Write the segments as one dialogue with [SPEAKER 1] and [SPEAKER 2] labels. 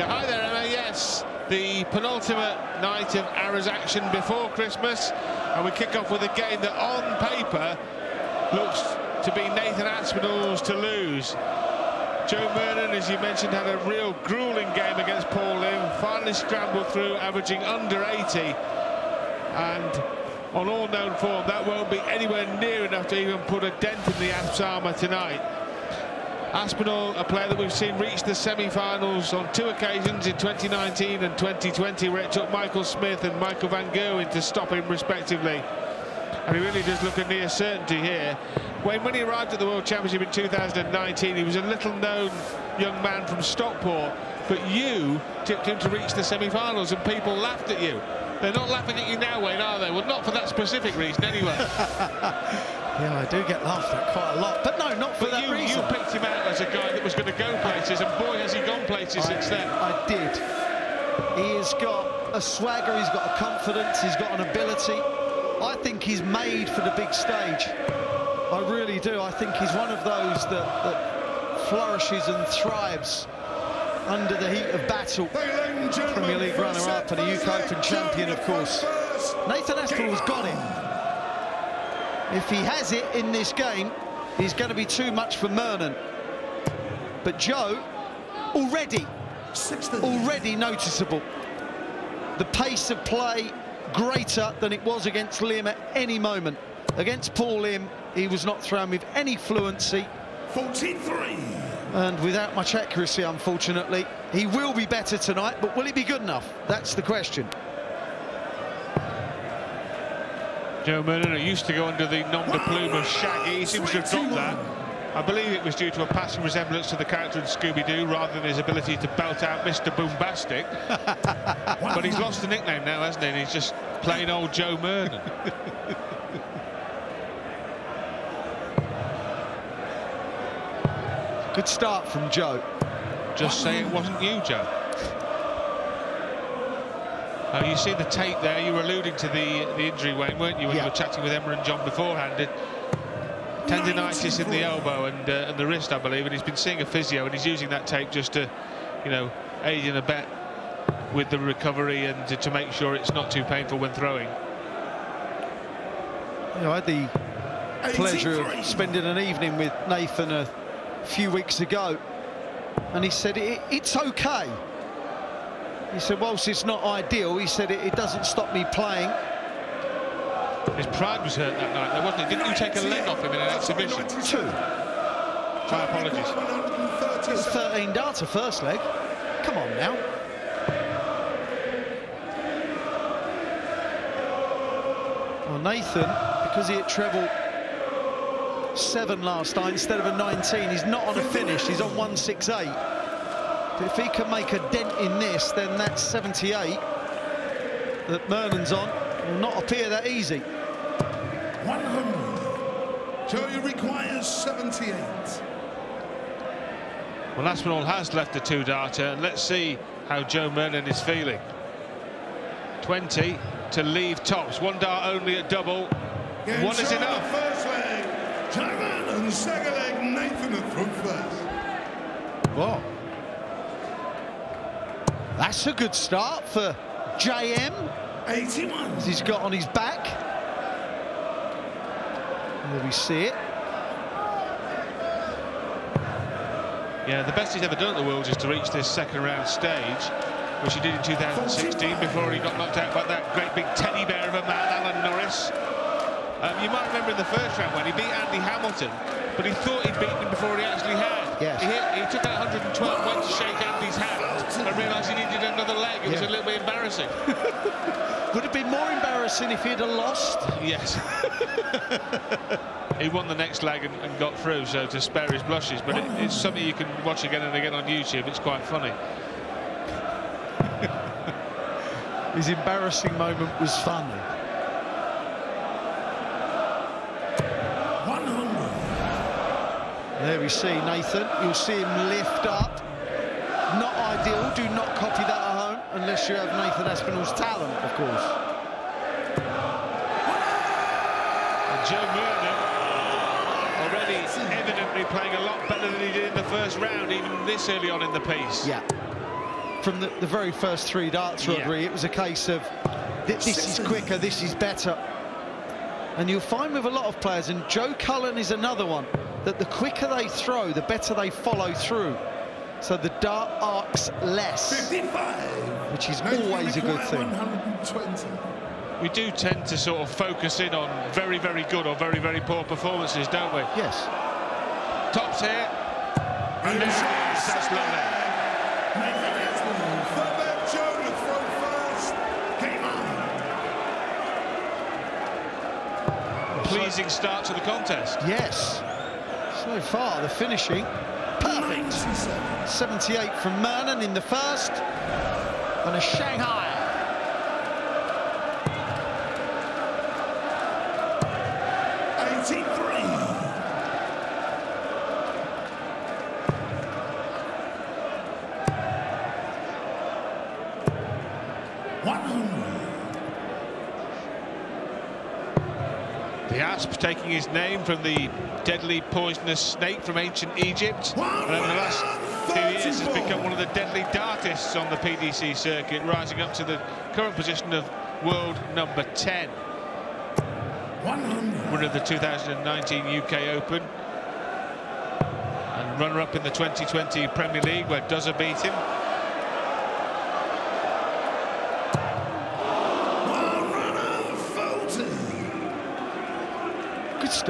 [SPEAKER 1] Yeah, hi there, Emma. Yes, the penultimate night of Arrows action before Christmas, and we kick off with a game that, on paper, looks to be Nathan Aspinall's to lose. Joe Murnan, as you mentioned, had a real grueling game against Paul Lim, finally scrambled through, averaging under 80, and on all known form, that won't be anywhere near enough to even put a dent in the Asps armour tonight. Aspinall, a player that we've seen reach the semi-finals on two occasions in 2019 and 2020, where it took Michael Smith and Michael Van Gerwen to stop him respectively. And he really does look a near certainty here. When, when he arrived at the World Championship in 2019, he was a little-known young man from Stockport, but you tipped him to reach the semi-finals and people laughed at you. They're not laughing at you now, Wayne, are they? Well, not for that specific reason, anyway.
[SPEAKER 2] yeah, I do get laughed at quite a lot, but no, not for
[SPEAKER 1] but
[SPEAKER 2] that
[SPEAKER 1] you,
[SPEAKER 2] reason.
[SPEAKER 1] you picked him out as a guy that was going to go places, and boy, has he gone places
[SPEAKER 2] I,
[SPEAKER 1] since then.
[SPEAKER 2] I did. He has got a swagger, he's got a confidence, he's got an ability. I think he's made for the big stage. I really do. I think he's one of those that, that flourishes and thrives under the heat of battle. Premier League runner-up and a UK Open champion, of course. Nathan Aspinall's got it. If he has it in this game, he's going to be too much for Murnan. But Joe, already, already noticeable. The pace of play greater than it was against Lim at any moment. Against Paul Lim, he was not thrown with any fluency.
[SPEAKER 3] 43.
[SPEAKER 2] And without much accuracy, unfortunately. He will be better tonight, but will he be good enough? That's the question.
[SPEAKER 1] Joe Murnan used to go under the nom de plume of Shaggy. He seems to have dropped that. I believe it was due to a passing resemblance to the character in Scooby-Doo rather than his ability to belt out Mr. Boombastic. but he's lost the nickname now, hasn't he? And he's just plain old Joe Murnan.
[SPEAKER 2] Good start from Joe.
[SPEAKER 1] Just say it wasn't you, Joe. Oh, you see the tape there. You were alluding to the the injury, Wayne, weren't you, when
[SPEAKER 2] Yeah.
[SPEAKER 1] you were chatting with Emma and John beforehand? It, tendinitis in the elbow and, uh, and the wrist, I believe, and he's been seeing a physio, and he's using that tape just to, you know, aid in a bet with the recovery and to, to make sure it's not too painful when throwing.
[SPEAKER 2] You know, I had the pleasure of spending an evening with Nathan a few weeks ago, and he said, it, it's okay. He said, whilst it's not ideal, he said, it, it doesn't stop me playing.
[SPEAKER 1] His pride was hurt that night, though, wasn't it? Didn't you take a leg off him in an exhibition?
[SPEAKER 2] Two.
[SPEAKER 1] My apologies.
[SPEAKER 2] It was 13 darts, a first leg. Come on now. Well, Nathan, because he hit treble seven last night instead of a 19, he's not on a finish, he's on 168. But if he can make a dent in this, then that 78 that Murnan's on will not appear that easy.
[SPEAKER 3] 100. Joey requires 78.
[SPEAKER 1] Well, Aspinall has left the two-darter, and let's see how Joe Murnan is feeling. 20 to leave tops. One dart only at double.
[SPEAKER 3] Game
[SPEAKER 1] One is enough.
[SPEAKER 3] First leg, Jagan and second leg, Nathan at front first.
[SPEAKER 2] Whoa. That's a good start for JM.
[SPEAKER 3] 81.
[SPEAKER 2] as he's got on his back. There we see it.
[SPEAKER 1] Yeah, the best he's ever done at the Worlds is to reach this second round stage, which he did in 2016 before he got knocked out by that great big teddy bear of a man, Alan Norris. Um, you might remember in the first round when he beat Andy Hamilton, but he thought he'd beaten him before he actually had.
[SPEAKER 2] Yes.
[SPEAKER 1] He, hit, he took out 112, went to shake Andy's hand, and realised he needed another leg. It was a little bit embarrassing.
[SPEAKER 2] Would have been more embarrassing if he'd have lost.
[SPEAKER 1] Yes. he won the next leg and, and got through, so to spare his blushes. But it, it's something you can watch again and again on YouTube. It's quite funny.
[SPEAKER 2] His embarrassing moment was funny.
[SPEAKER 3] 100.
[SPEAKER 2] There we see Nathan. You'll see him lift up. Not. Do not copy that at home unless you have Nathan Aspinall's talent, of course.
[SPEAKER 1] And Joe Murnan already evidently playing a lot better than he did in the first round, even this early on in the piece.
[SPEAKER 2] Yeah. from the, the very first three darts,
[SPEAKER 1] Yeah.
[SPEAKER 2] Rodri. It was a case of "Th- this is quicker, this is better. And you'll find with a lot of players, and Joe Cullen is another one, that the quicker they throw, the better they follow through. So the dart arcs less,
[SPEAKER 3] 55.
[SPEAKER 2] which is always a good thing.
[SPEAKER 3] 120.
[SPEAKER 1] We do tend to sort of focus in on very, very good or very, very poor performances, don't we?
[SPEAKER 2] Yes.
[SPEAKER 1] Tops here.
[SPEAKER 3] And
[SPEAKER 1] Yes, that's lovely.
[SPEAKER 3] Nathan Aspinall, third left, Joe to throw first. Game on.
[SPEAKER 1] Pleasing start to the contest.
[SPEAKER 2] Yes. So far, the finishing, perfect. 78 from Mernon in the first, and a Shanghai.
[SPEAKER 3] Eighty-three. One hundred.
[SPEAKER 1] The asp taking his name from the deadly poisonous snake from ancient Egypt. And over the last few years has become one of the deadly dartists on the PDC circuit, rising up to the current position of world number 10.
[SPEAKER 3] One hundred.
[SPEAKER 1] Winner of the 2019 UK Open. And runner-up in the 2020 Premier League, where Dozer beat him.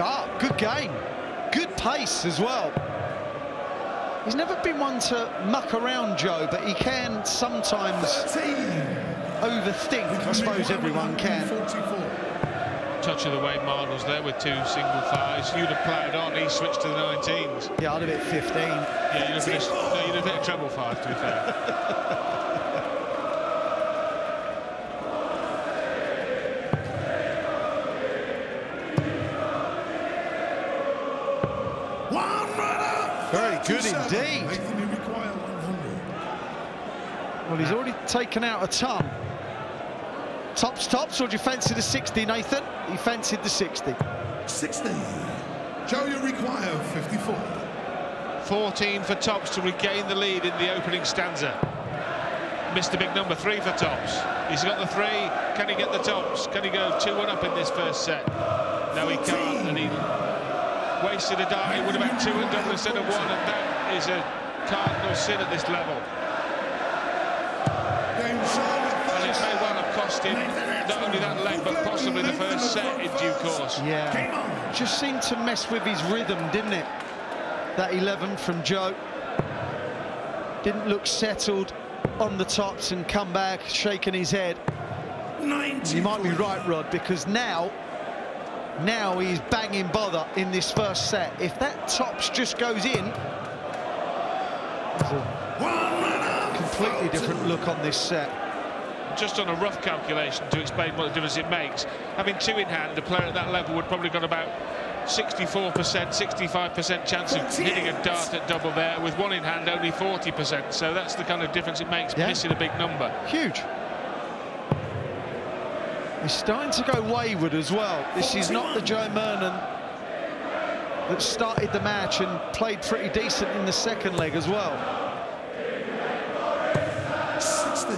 [SPEAKER 2] Start, good game, good pace as well. He's never been one to muck around, Joe, but he can sometimes
[SPEAKER 3] Thirteen.
[SPEAKER 2] overthink. I suppose everyone can.
[SPEAKER 3] Forty-four.
[SPEAKER 1] Touch of the way Marnell's there with two single fives. You'd have ploughed on, he switched to the 19s.
[SPEAKER 2] Yeah, I'd have hit 15.
[SPEAKER 1] Yeah, you'd have a, no, you'd have hit a treble five, to be fair.
[SPEAKER 2] good indeed.
[SPEAKER 3] Nathan, you require 100.
[SPEAKER 2] Well, he's already taken out a ton. Tops, tops, or do you fancy the 60, Nathan? He fancied the 60.
[SPEAKER 3] 60. Joe, you require 54.
[SPEAKER 1] 14 for Tops to regain the lead in the opening stanza. Missed a big number, three for Tops. He's got the three. Can he get the Tops? Can he go 2-1 up in this first set? No, he can't, and he wasted a dart. He would have had two at double instead of one, and that is a cardinal sin at this level. And it may well have cost him not only that leg, but possibly the first set in due course.
[SPEAKER 2] Yeah. Just seemed to mess with his rhythm, didn't it? That 11 from Joe. Didn't look settled on the tops and come back shaking his head.
[SPEAKER 3] 90.
[SPEAKER 2] You might be right, Rod, because now, now he's banging bother in this first set. If that tops just goes in, there's a
[SPEAKER 3] One runner.
[SPEAKER 2] completely different look on this set.
[SPEAKER 1] just on a rough calculation to explain what the difference it makes. Having two in hand, a player at that level would probably got about 64%, 65% chance of hitting a dart at double there. With one in hand, only 40%. So that's the kind of difference it makes,
[SPEAKER 2] Yeah.
[SPEAKER 1] missing a big number.
[SPEAKER 2] Huge. He's starting to go wayward as well. This is not the Joe Mernon that started the match and played pretty decent in the second leg as well.
[SPEAKER 3] 60.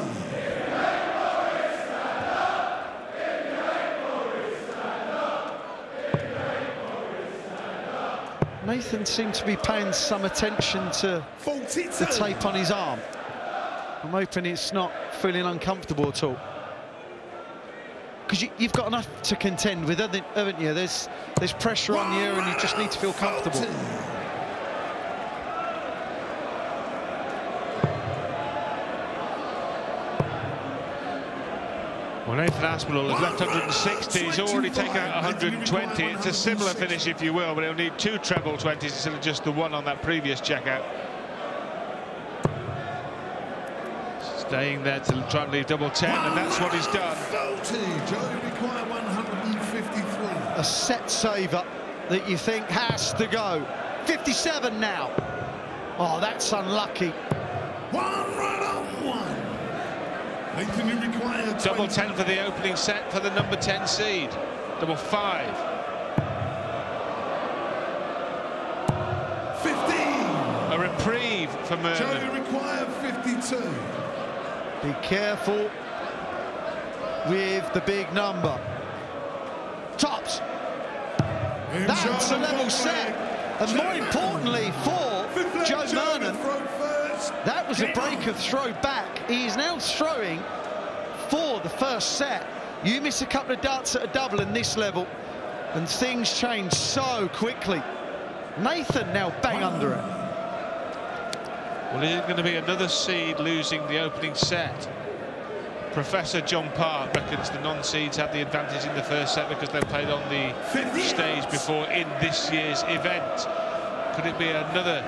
[SPEAKER 2] Nathan seemed to be paying some attention to
[SPEAKER 3] 42.
[SPEAKER 2] the tape on his arm. I'm hoping it's not feeling uncomfortable at all. Because you, you've got enough to contend with, haven't haven't you? There's, there's pressure on you and you just need to feel comfortable.
[SPEAKER 1] Well, Nathan Aspinall has left 160. He's already taken out 120. It's a similar finish, if you will, but he'll need two treble 20s instead of just the one on that previous checkout. Staying there to try and leave double 10, and that's what he's done.
[SPEAKER 3] 40. Joe, require 153.
[SPEAKER 2] a set saver that you think has to go. 57 now. Oh, that's unlucky.
[SPEAKER 3] One run on one. Nathan, you require
[SPEAKER 1] Double 10 for the opening set for the number 10 seed. Double 5.
[SPEAKER 3] 15.
[SPEAKER 1] A reprieve for
[SPEAKER 3] Joe,
[SPEAKER 1] Merman.
[SPEAKER 3] you require 52.
[SPEAKER 2] Be careful with the big number. Tops. That's a level set. And more importantly for Joe Murnan, that was a break of throw back. He is now throwing for the first set. You miss a couple of darts at a double in this level, and things change so quickly. Nathan now bang under it.
[SPEAKER 1] Well, is it going to be another seed losing the opening set? Professor John Park reckons the non-seeds had the advantage in the first set because they played on the stage before in this year's event. Could it be another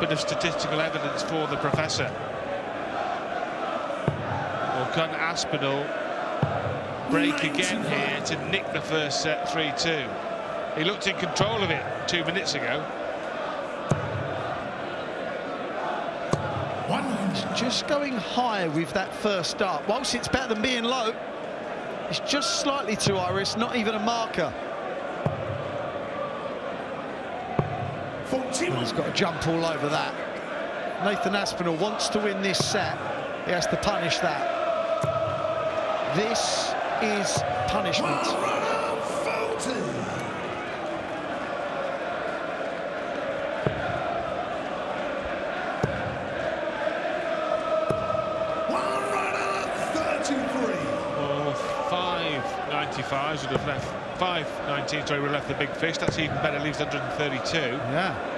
[SPEAKER 1] bit of statistical evidence for the Professor? Or can Aspinall break again here to nick the first set 3-2? He looked in control of it two minutes ago.
[SPEAKER 2] Just going high with that first dart. Whilst it's better than being low, it's just slightly too high. It's not even a marker. he's got to jump all over that. Nathan Aspinall wants to win this set. He has to punish that. This is punishment.
[SPEAKER 1] Well, 5.95s would have left, 5.19, sorry, would have left the big fish. That's even better, leaves 132.
[SPEAKER 2] Yeah.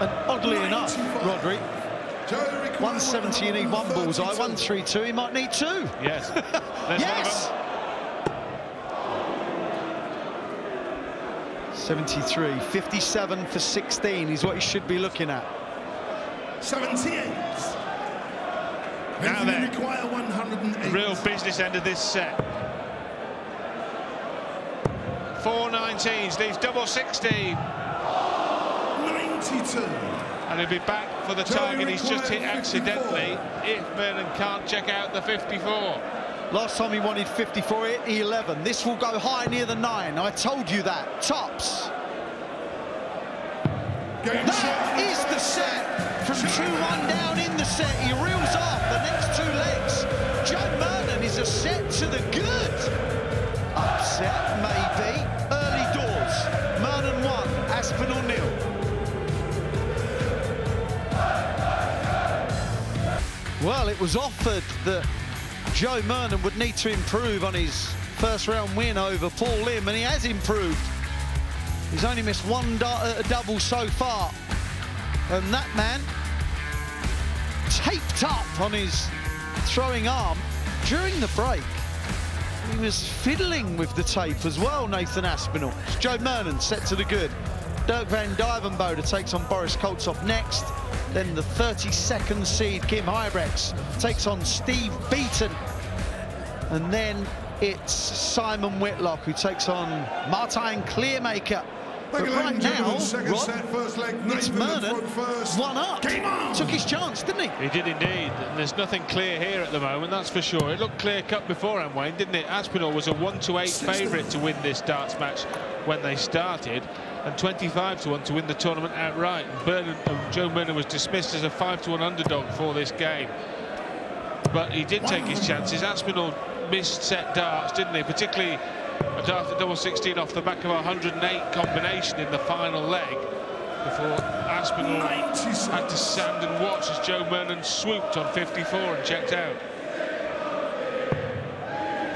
[SPEAKER 2] And oddly enough, Rodri, 170 you need one bullseye, 132 he might need two.
[SPEAKER 1] Yes.
[SPEAKER 2] yes! 73, 57 for 16 is what he should be looking at.
[SPEAKER 3] 78.
[SPEAKER 1] Now then,
[SPEAKER 3] require 108.
[SPEAKER 1] real business end of this set. Four 19s, leaves double 16.
[SPEAKER 3] 92.
[SPEAKER 1] And he'll be back for the target he's just hit accidentally if Merlin can't check out the 54.
[SPEAKER 2] Last time he wanted 54, hit 11. This will go high near the nine. I told you that. Tops.
[SPEAKER 3] Game
[SPEAKER 2] That is the set. From 2-1 down in the set, he reels off the next two legs. Joe Merlin is a set to the good. Maybe. Early doors. Merlin won. Aspinall nil. Well, it was offered that Joe Mernon would need to improve on his first round win over Paul Lim, and he has improved. He's only missed one uh, double so far. And that man taped up on his throwing arm during the break. He was fiddling with the tape as well, Nathan Aspinall. Joe Mernon set to the good. Dirk van Duijvenbode takes on Boris Koltsov next. Then the 32nd seed, Kim Huybrechts, takes on Steve Beaton. And then it's Simon Whitlock who takes on Martijn Clearmaker. But right now, Rod, it's Mernon, one up. Took his chance, didn't he?
[SPEAKER 1] He did indeed, and there's nothing clear here at the moment, that's for sure. It looked clear-cut beforehand, Wayne, didn't it? Aspinall was a 1 to 8 favourite to win this darts match when they started, and 25 to 1 to win the tournament outright. And Bernard, uh, Joe Mernon was dismissed as a 5 to 1 underdog for this game. But he did take his chances. Aspinall missed set darts, didn't he? Particularly a dart at double 16 off the back of a 108 combination in the final leg before Aspinall had to stand and watch as Joe Mernon swooped on 54 and checked out.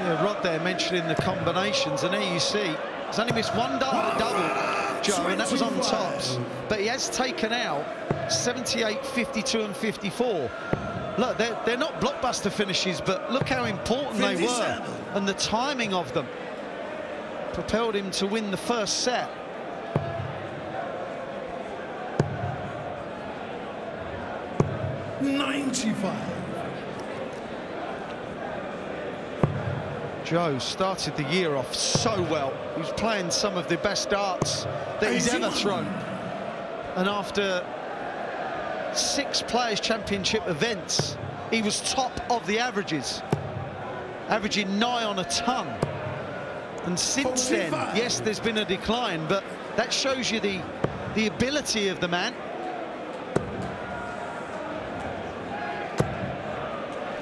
[SPEAKER 2] Yeah, Rod there mentioning the combinations, and there you see, he's only missed one dart at double, Joe, and that was on tops. But he has taken out 78, 52 and 54. Look, they're, they're not blockbuster finishes, but look how important they were, and the timing of them propelled him to win the first set.
[SPEAKER 3] Ninety-five.
[SPEAKER 2] Joe started the year off so well. He was playing some of the best darts that he's ever thrown. And after six Players' Championship events, he was top of the averages, averaging nigh on a ton. And since then, yes, there's been a decline, but that shows you the, the ability of the man.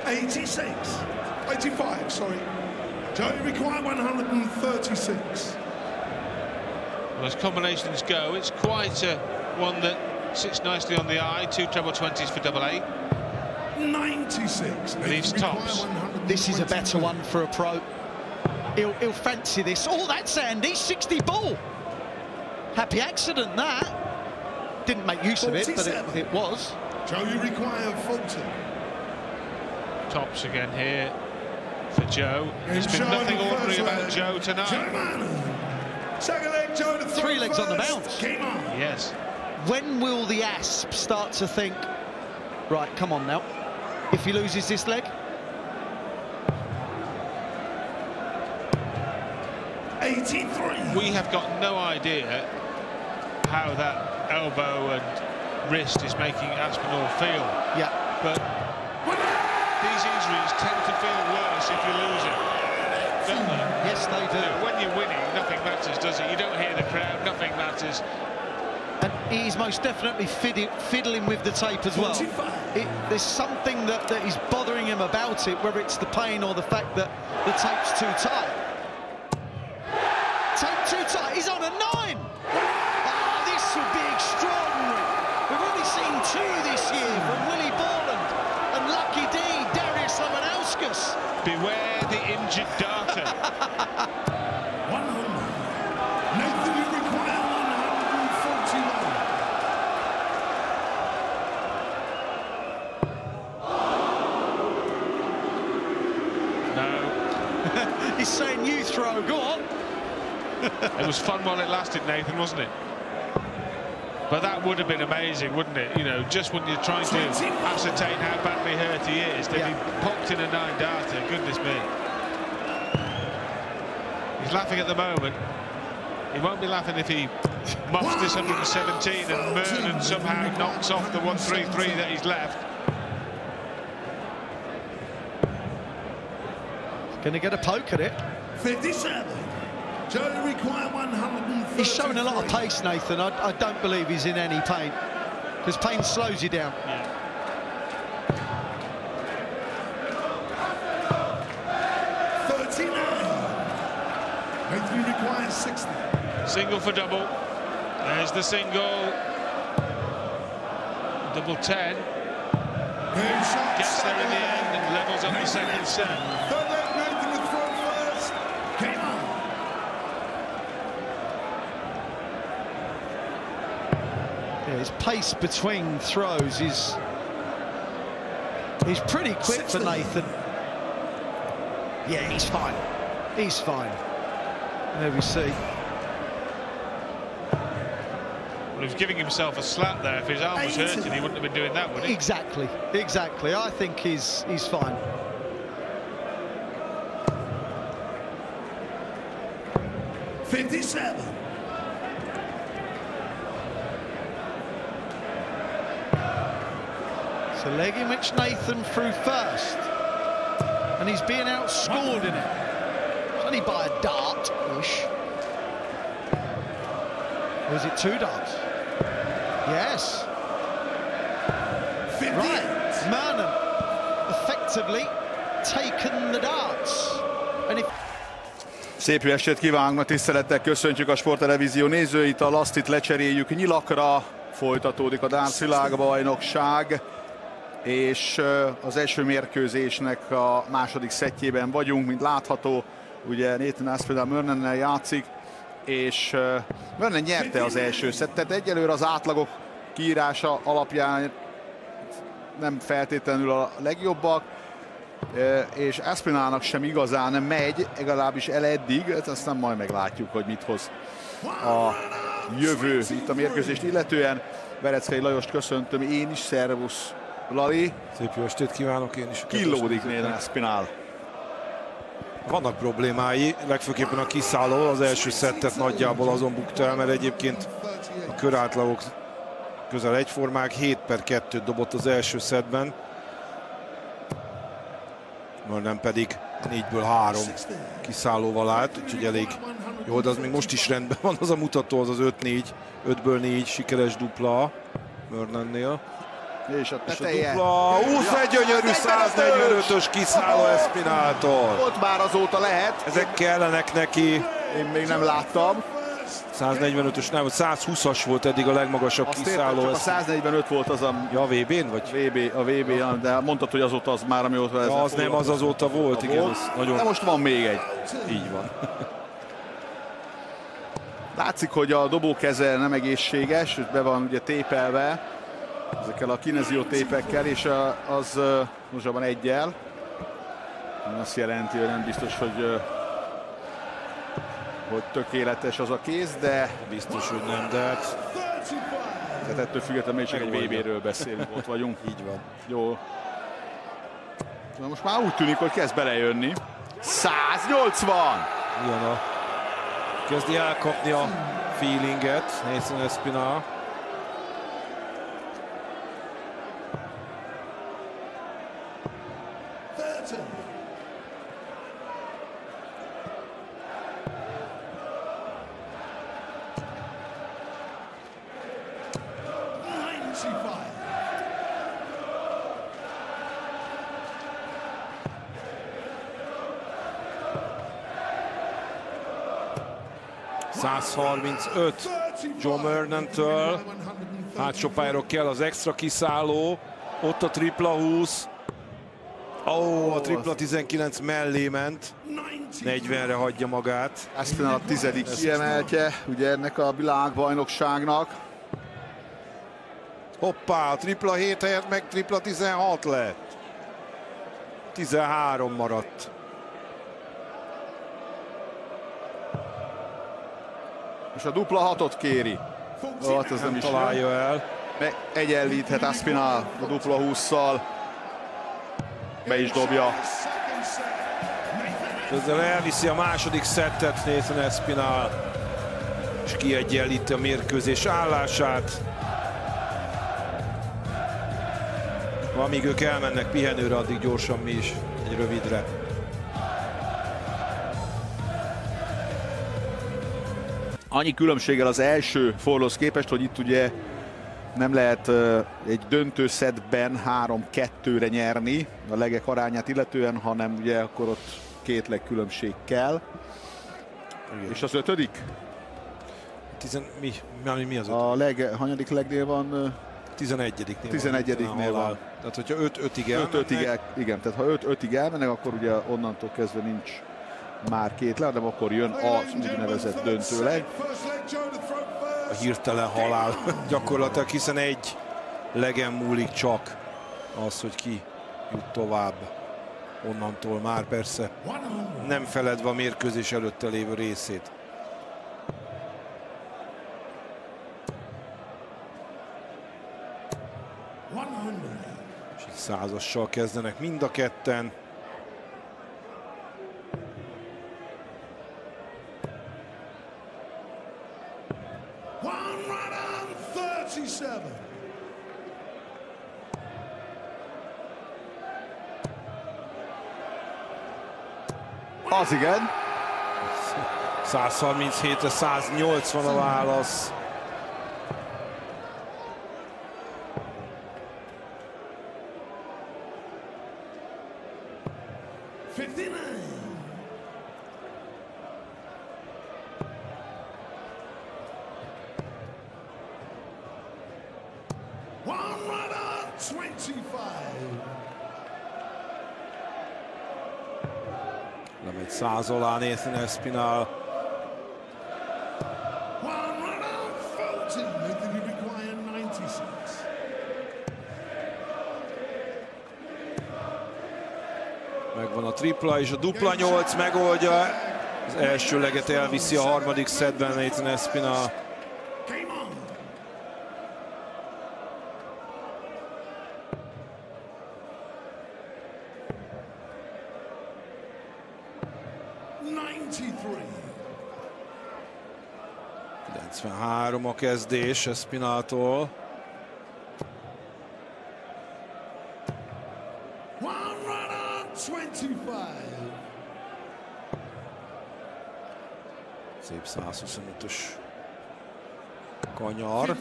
[SPEAKER 3] 86. 85, sorry. Joey require 136.
[SPEAKER 1] Well, as combinations go, it's quite a one that sits nicely on the eye. Two treble 20s for double A.
[SPEAKER 3] 96.
[SPEAKER 1] These tops.
[SPEAKER 2] This is a better one for a pro. He'll, he'll fancy this. Oh, that's Andy, 60 ball. Happy accident, that. Didn't make use of it, but it,
[SPEAKER 3] 47.
[SPEAKER 2] it was.
[SPEAKER 3] Joey require 40.
[SPEAKER 1] Tops again here for Joe. There's
[SPEAKER 3] And
[SPEAKER 1] been nothing ordinary
[SPEAKER 3] first
[SPEAKER 1] about. Joe
[SPEAKER 3] Joe
[SPEAKER 1] tonight.
[SPEAKER 3] Mann. Second leg, Joe to
[SPEAKER 2] Three legs on the bounce.
[SPEAKER 3] Game on.
[SPEAKER 1] Yes.
[SPEAKER 2] When will the Asp start to think, right, come on now. If he loses this leg,
[SPEAKER 3] 83.
[SPEAKER 1] We have got no idea how that elbow and wrist is making Aspinall feel.
[SPEAKER 2] yeah.
[SPEAKER 1] But these injuries tend to feel worse if you lose it. Don't they?
[SPEAKER 2] Yes, they do.
[SPEAKER 1] When you're winning, nothing matters, does it? You don't hear the crowd, nothing matters.
[SPEAKER 2] And he's most definitely fiddling with the tape as well. It, there's something that, that is bothering him about it, whether it's the pain or the fact that the tape's too tight. Tape too tight. He's on a nine. Ah, this would be extraordinary. We've only seen two this year from Willie Borland and Lucky D, Darius Lamanauskas.
[SPEAKER 1] Beware the injured darter.
[SPEAKER 3] 100. Nathan, you require 141.
[SPEAKER 1] no.
[SPEAKER 2] He's saying you throw. Go on.
[SPEAKER 1] It was fun while it lasted, Nathan, wasn't it? But that would have been amazing, wouldn't it? You know, just when you're trying to ascertain how badly hurt he is, that
[SPEAKER 2] Yeah.
[SPEAKER 1] he popped in a nine darter. Goodness me. He's laughing at the moment. He won't be laughing if he muffs this 117 and Mernon somehow knocks off the 133 that he's left.
[SPEAKER 2] He's Going to get a poke at it.
[SPEAKER 3] 57. Joey require 133.
[SPEAKER 2] He's showing a lot of pace, Nathan. I, I don't believe he's in any pain. Because pain slows you down.
[SPEAKER 3] 39. Nathan, you require 60.
[SPEAKER 1] Single for double. There's the single. Double 10. Gets there in the end and levels up the second set.
[SPEAKER 3] Third leg, Nathan to throw first. Game on.
[SPEAKER 2] Yeah, his pace between throws is he's pretty quick for
[SPEAKER 3] Sixty.
[SPEAKER 2] Nathan. Yeah, he's fine. He's fine. There we see.
[SPEAKER 1] Well, he was giving himself a slap there. If his arm was
[SPEAKER 3] Eighty.
[SPEAKER 1] hurting, he wouldn't have been doing that, would he?
[SPEAKER 2] Exactly, exactly. I think he's he's fine.
[SPEAKER 3] Fifty-seven.
[SPEAKER 2] It's a leg in which Nathan threw first. And he's being outscored in it. It's only by a dart-ish. Or is it two darts? Yes. Right.
[SPEAKER 3] Fifty-eight.
[SPEAKER 2] Mernon effectively taken the darts. And if
[SPEAKER 4] Szép jó estét kívánunk, tisztelettel köszöntjük a Sporttelevízió nézőit, a lasztit lecseréljük nyilakra, folytatódik a Dánc világbajnokság, és az első mérkőzésnek a második szettjében vagyunk, mint látható, ugye Nathan Aspinall Mörnennel játszik, és Mörnen nyerte az első szettet, egyelőre az átlagok kiírása alapján nem feltétlenül a legjobbak, és Aspinallnak sem igazán megy, legalábbis el eddig, hát aztán majd meglátjuk, hogy mit hoz a jövő itt a mérkőzést illetően. Vereckei Lajost köszöntöm, én is, szervusz Lali,
[SPEAKER 5] Szép jó estét kívánok én is.
[SPEAKER 4] killódik Nathan Aspinall.
[SPEAKER 5] Vannak problémái, legfőképpen a kiszálló, az első szettet nagyjából azon bukta el, mert egyébként a körátlagok közel egyformák, 7 per 2 dobott az első szettben. nem pedig 4-ből 3 kiszállóval állt, úgyhogy elég jó, de az még most is rendben van az a mutató, az az 5-4, 5-ből 4 sikeres dupla Mörnennél.
[SPEAKER 4] És a
[SPEAKER 5] És a
[SPEAKER 4] teteje.
[SPEAKER 5] dupla, 21 gyönyörű 145-ös kiszálló Espináltól.
[SPEAKER 4] Ott már azóta lehet.
[SPEAKER 5] Ezek kellenek neki.
[SPEAKER 4] Én még nem láttam.
[SPEAKER 5] 145-ös nem, 120-as volt eddig a legmagasabb
[SPEAKER 4] Azt értem,
[SPEAKER 5] kiszálló.
[SPEAKER 4] csak a
[SPEAKER 5] Ez...
[SPEAKER 4] 145 volt az a
[SPEAKER 5] Ja, a VB-n vagy?
[SPEAKER 4] VB, a VB, de mondtad, hogy azóta az már, amióta ez
[SPEAKER 5] Ja, az nem, az azóta volt, igen,
[SPEAKER 4] volt.
[SPEAKER 5] az
[SPEAKER 4] De
[SPEAKER 5] nagyon
[SPEAKER 4] most van még egy.
[SPEAKER 5] így van.
[SPEAKER 4] Látszik, hogy a dobókeze nem egészséges, és be van ugye tépelve ezekkel a kinezió tépekkel, és az ö, most van egyel. Azt jelenti, hogy nem biztos, hogy, hogy tökéletes az a kéz, de
[SPEAKER 5] Biztos, hogy nem, de hát
[SPEAKER 4] tehát ettől függetlenül még csak egy. VB-ről beszélünk, ott vagyunk.
[SPEAKER 5] így van.
[SPEAKER 4] Jó. Na most már úgy tűnik, hogy kezd belejönni. 180!
[SPEAKER 5] Ilyen a... Kezdi elkapni a feelinget, Nathan Espinal. 135 Joe Mernon-től. Hátsó pályáról kell az extra kiszálló. Ott a tripla 20. Ó, oh, a tripla 19 mellé ment. 40-re hagyja magát.
[SPEAKER 4] Aspen a tizedik kiemeltje, ugye ennek a világbajnokságnak.
[SPEAKER 5] Hoppá, a tripla 7 helyett meg tripla 16 lett. 13 maradt.
[SPEAKER 4] És a dupla hatot kéri. Hát ez nem
[SPEAKER 5] Nem
[SPEAKER 4] is jön.
[SPEAKER 5] találja el.
[SPEAKER 4] Meg egyenlíthet Aspinall a dupla 20-szal. Be is dobja.
[SPEAKER 5] Ezzel elviszi a második szettet Nathan Espinal. És kiegyenlíti a mérkőzés állását. Amíg ők elmennek pihenőre, addig gyorsan mi is egy rövidre.
[SPEAKER 4] Annyi különbséggel az első fordulóhoz képest, hogy itt ugye nem lehet egy döntő szedben 3-2-re nyerni a legek arányát illetően, hanem ugye akkor ott két leg különbség kell.
[SPEAKER 5] Igen.
[SPEAKER 4] És az ötödik?
[SPEAKER 5] Tizen, mi, mi, mi az öt?
[SPEAKER 4] A leg, hanyadik legnél van? ö,
[SPEAKER 5] 11-nél
[SPEAKER 4] 11-nél van.
[SPEAKER 5] Tehát, hogyha 5-5-ig
[SPEAKER 4] 5 5
[SPEAKER 5] elmennek,
[SPEAKER 4] el, igen, tehát ha 5 5 elmennek, akkor ugye onnantól kezdve nincs már két le, de akkor jön az úgynevezett döntőleg.
[SPEAKER 5] a hirtelen halál gyakorlatilag, hiszen egy legen múlik csak az, hogy ki jut tovább onnantól már persze nem feledve a mérkőzés előtte lévő részét. És százassal kezdenek mind a ketten.
[SPEAKER 4] Az igen,
[SPEAKER 5] 137-re 180 a válasz.
[SPEAKER 3] Require ninety-six.
[SPEAKER 5] Megvan a tripla és a dupla 8 megoldja. Az első leget elviszi a harmadik szedben Nathan Espinal. Kezdés
[SPEAKER 3] twenty-five.
[SPEAKER 5] Szép 125-ös kanyar.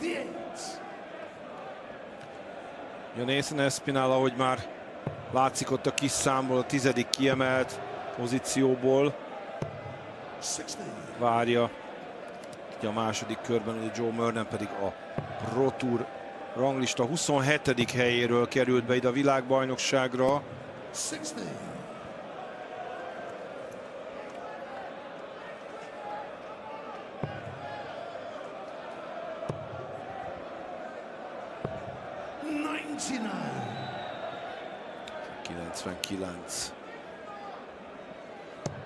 [SPEAKER 5] Ja, Nathan Espinal, ahogy már látszik ott a kis számból, a tizedik kiemelt pozícióból. Várja a második körben, ugye Joe Murden pedig a Pro Tour ranglista 27. helyéről került be ide a világbajnokságra.
[SPEAKER 3] 16. Ninety-nine.
[SPEAKER 5] 99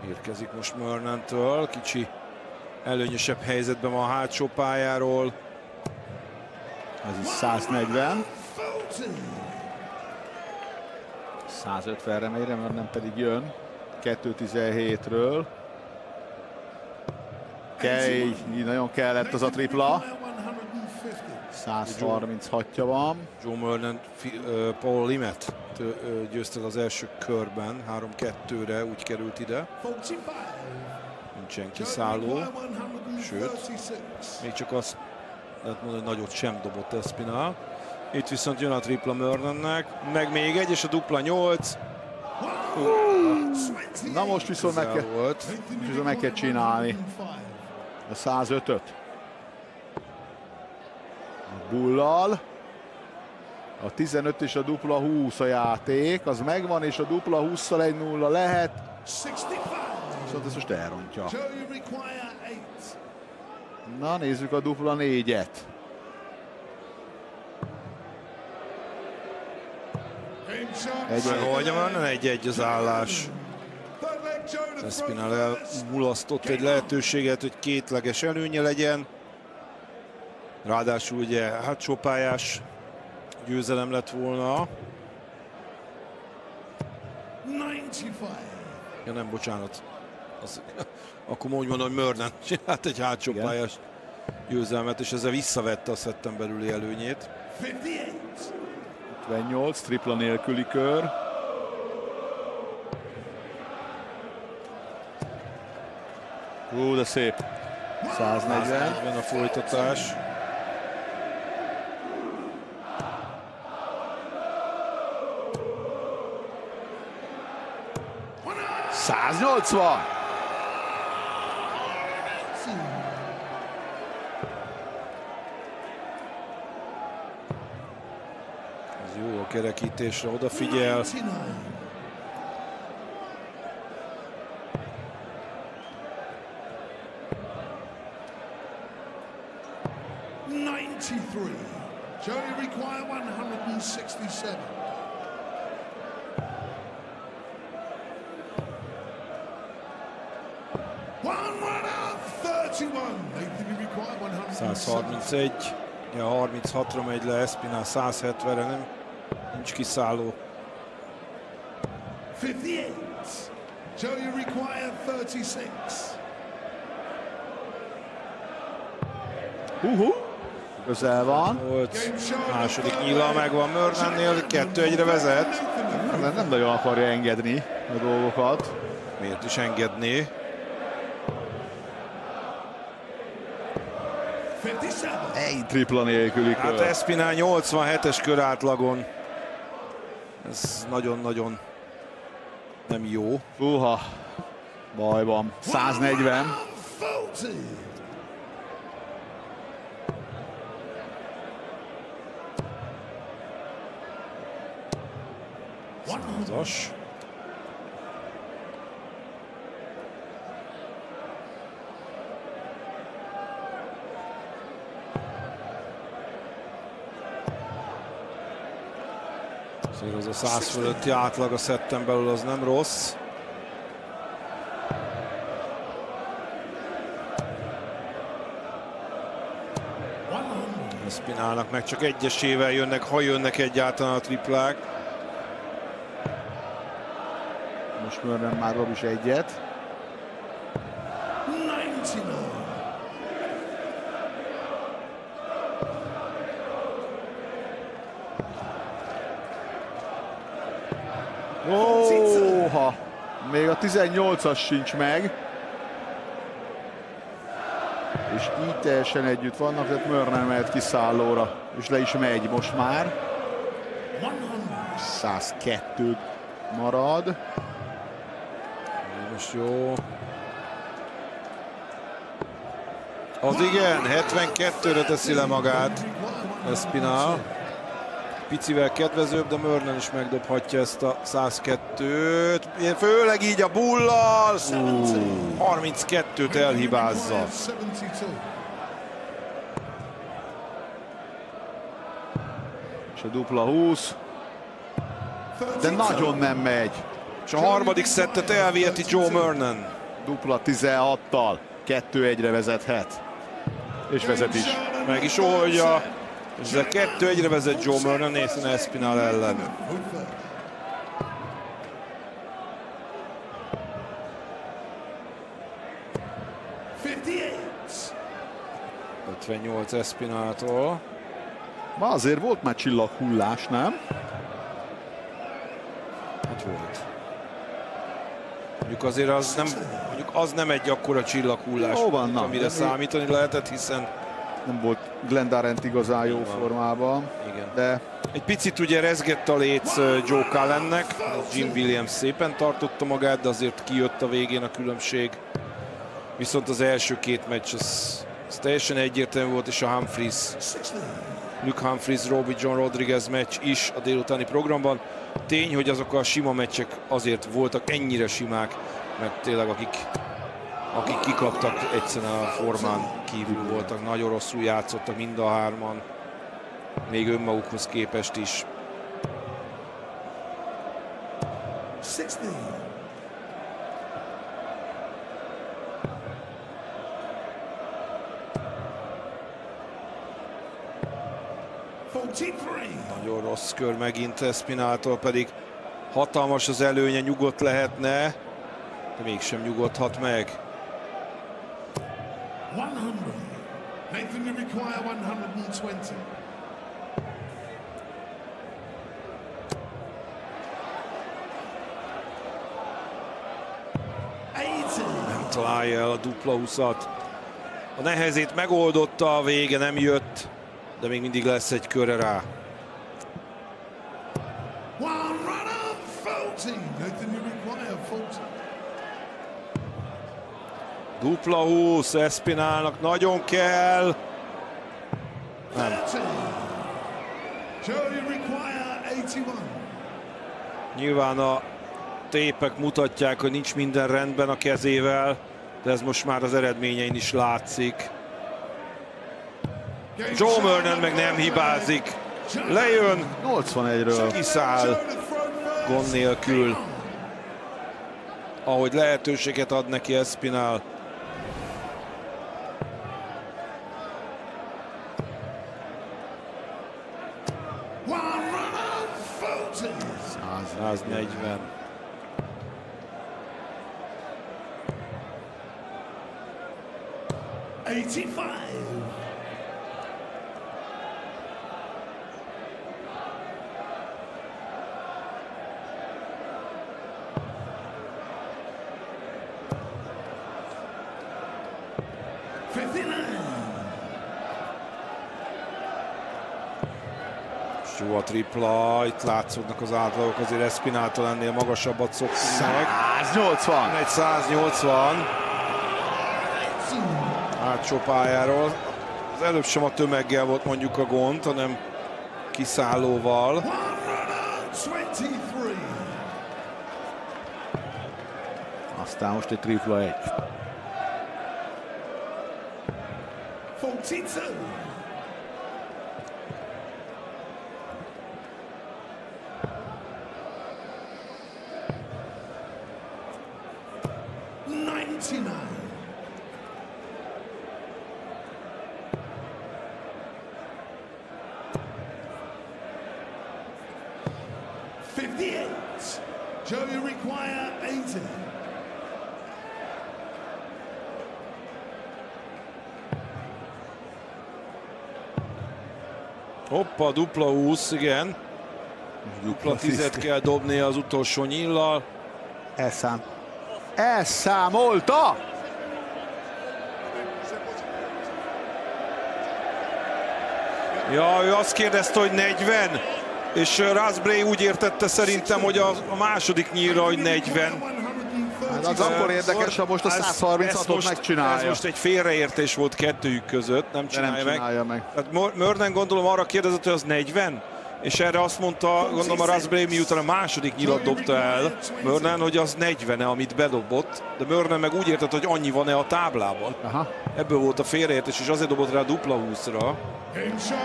[SPEAKER 5] érkezik most Mörnentől, kicsi előnyösebb helyzetben van a hátsó pályáról.
[SPEAKER 4] Ez is 140.
[SPEAKER 3] Fulton.
[SPEAKER 4] 150-re mélyre, mert nem pedig jön. 2.17-ről. Kell, így nagyon kellett az a tripla. 136-ja van.
[SPEAKER 5] Joe Mörnen, Paul Limet győzte az első körben, 3-2-re úgy került ide.
[SPEAKER 3] 45.
[SPEAKER 5] Nincsen kiszálló, sőt, még csak azt lehet mondani, hogy nagyot sem dobott Espinal. Itt viszont jön a tripla Mörnennek, meg még egy, és a dupla 8.
[SPEAKER 4] Na most viszont meg kell,
[SPEAKER 5] volt.
[SPEAKER 4] viszont meg kell csinálni a 105-öt. A bullal. A 15 és a dupla 20 a játék, az megvan, és a dupla 20-szal 1-0 lehet.
[SPEAKER 3] 65.
[SPEAKER 4] Viszont ezt most elrontja. Na, nézzük a dupla 4-et.
[SPEAKER 3] Game shot.
[SPEAKER 4] Egy-
[SPEAKER 5] Megoldja Mörnen, egy-egy az állás. Espinal elmulasztott egy lehetőséget, hogy kétleges előnye legyen. Ráadásul ugye hátsó pályás győzelem lett volna.
[SPEAKER 3] 95.
[SPEAKER 5] Ja nem, bocsánat. Az, akkor úgy mondom, hogy Mörnen csinált egy hátsó
[SPEAKER 4] Igen.
[SPEAKER 5] pályás győzelmet, és ezzel visszavette a szetten belüli előnyét.
[SPEAKER 3] 58.
[SPEAKER 4] 58, tripla nélküli kör. Hú, de szép. 140.
[SPEAKER 5] 40 a folytatás.
[SPEAKER 3] One out.
[SPEAKER 4] 180!
[SPEAKER 5] Ez jó a kerekítésre, odafigyel.
[SPEAKER 3] 99. Ninety-three. Joey require one hundred and sixty-seven. One run out, thirty-one. Nathan, you require one hundred.
[SPEAKER 5] 131. Ja, 36-ra megy le, Espinal 170-re, nem? Nincs kiszálló.
[SPEAKER 3] 58. Joey require 36.
[SPEAKER 4] Hú, közel van.
[SPEAKER 5] Volt második nyíla, megvan Mörnennél, kettő egyre vezet.
[SPEAKER 4] Nem, nem nagyon akarja engedni a dolgokat.
[SPEAKER 5] Miért is engedné?
[SPEAKER 3] 57.
[SPEAKER 4] Egy tripla nélküli
[SPEAKER 5] Hát
[SPEAKER 4] kör.
[SPEAKER 5] Espinal 87-es kör átlagon. Ez nagyon-nagyon nem jó.
[SPEAKER 4] Fúha, baj van. 140.
[SPEAKER 3] 40.
[SPEAKER 5] Százas. Azért az a 100 fölötti átlag a szetten belül az nem rossz. Spinálnak meg csak egyesével jönnek, ha jönnek egyáltalán a triplák.
[SPEAKER 4] Most Mörnen már dob is egyet. 18-as sincs meg. És így teljesen együtt vannak, tehát Mörnen mehet kiszállóra. És le is megy most már. 102 marad.
[SPEAKER 5] Most jó. Az igen, 72-re teszi le magát Espinal. Picivel kedvezőbb, de Mörnen is megdobhatja ezt a 102-t. Főleg így a bullal. 32-t elhibázza.
[SPEAKER 3] 72.
[SPEAKER 4] És a dupla 20. De nagyon nem megy.
[SPEAKER 5] És a harmadik szettet elviheti Joe Murnan.
[SPEAKER 4] Dupla 16-tal. 2-1-re vezethet. És vezet is.
[SPEAKER 5] Meg is oldja. Ezzel kettő egyre vezet Joe Murnan Nathan Espinal ellen.
[SPEAKER 3] Hoofer. 58.
[SPEAKER 5] 58 Espinaltól.
[SPEAKER 4] Ma azért volt már csillaghullás, nem?
[SPEAKER 5] Hát volt. Mondjuk azért az nem, mondjuk az nem egy akkora csillaghullás,
[SPEAKER 4] Jó van, na.
[SPEAKER 5] amire számítani lehetett, hiszen
[SPEAKER 4] Nem volt Glendarent igazán jó formában.
[SPEAKER 5] igen.
[SPEAKER 4] De
[SPEAKER 5] Egy picit ugye rezgett a léc Joe Cullennek, Jim Williams szépen tartotta magát, de azért kijött a végén a különbség. Viszont az első két meccs az, az teljesen egyértelmű volt, és a Humphries,
[SPEAKER 3] 60.
[SPEAKER 5] Luke Humphries, Robbie John Rodriguez meccs is a délutáni programban. Tény, hogy azok a sima meccsek azért voltak ennyire simák, mert tényleg akik, akik kikaptak egyszerűen a formán kívül voltak, nagyon rosszul játszottak mind a hárman, még önmagukhoz képest is.
[SPEAKER 3] 60. Forty-three.
[SPEAKER 5] Nagyon rossz kör megint Espinától, pedig hatalmas az előnye, nyugodt lehetne, de mégsem nyugodhat meg.
[SPEAKER 3] 100. Nathan, you require 120. Eighty.
[SPEAKER 5] Találja el a dupla 20-at. A nehezét megoldotta, a vége nem jött, de még mindig lesz egy köre rá.
[SPEAKER 3] One runner, 40. Nathan, you require 40.
[SPEAKER 5] Dupla 20, Espinálnak nagyon kell. Nem.
[SPEAKER 3] 30. Joe, you require 81.
[SPEAKER 5] Nyilván a tépek mutatják, hogy nincs minden rendben a kezével, de ez most már az eredményein is látszik. Joe Murnan meg nem hibázik. Lejön,
[SPEAKER 4] 81-ről
[SPEAKER 5] kiszáll gond nélkül. Ahogy lehetőséget ad neki Espinal.
[SPEAKER 3] One runner, 40.
[SPEAKER 5] 140.
[SPEAKER 3] Eighty-five. Fifty-nine.
[SPEAKER 5] És Jó a tripla, itt látszódnak az átlagok, azért Espináltól ennél magasabbat szoktunk meg.
[SPEAKER 4] 180.
[SPEAKER 5] Egy 180. Hátsó pályáról. Az előbb sem a tömeggel volt mondjuk a gond, hanem kiszállóval.
[SPEAKER 3] One runner, 23.
[SPEAKER 4] Aztán most egy tripla 1.
[SPEAKER 3] 42. Ninety-nine. Fifty-eight. Joe, you require eighty.
[SPEAKER 5] Hoppa, dupla 20, igen. Dupla 10 kell dobni az utolsó nyillal.
[SPEAKER 4] Elszám. Elszámolta!
[SPEAKER 5] Ja, ő azt kérdezte, hogy 40. És Raspberry úgy értette szerintem, hogy a, a második nyílra, hogy 40.
[SPEAKER 4] Hát az akkor érdekes, ha most a
[SPEAKER 5] Ez- ez
[SPEAKER 4] 136-ot
[SPEAKER 5] most-
[SPEAKER 4] megcsinálja.
[SPEAKER 5] Ez most egy félreértés volt kettőjük között, nem
[SPEAKER 4] De nem
[SPEAKER 5] csinálja,
[SPEAKER 4] csinálja meg.
[SPEAKER 5] meg. Tehát Mörden gondolom arra kérdezett, hogy az 40? És erre azt mondta, gondolom a Raspberry miután a második nyilat dobta el Mörnen, hogy az 40 -e, amit bedobott, de Mörnen meg úgy értett, hogy annyi van-e a táblában.
[SPEAKER 4] Aha.
[SPEAKER 5] Ebből volt a félreértés, és azért dobott rá dupla 20-ra.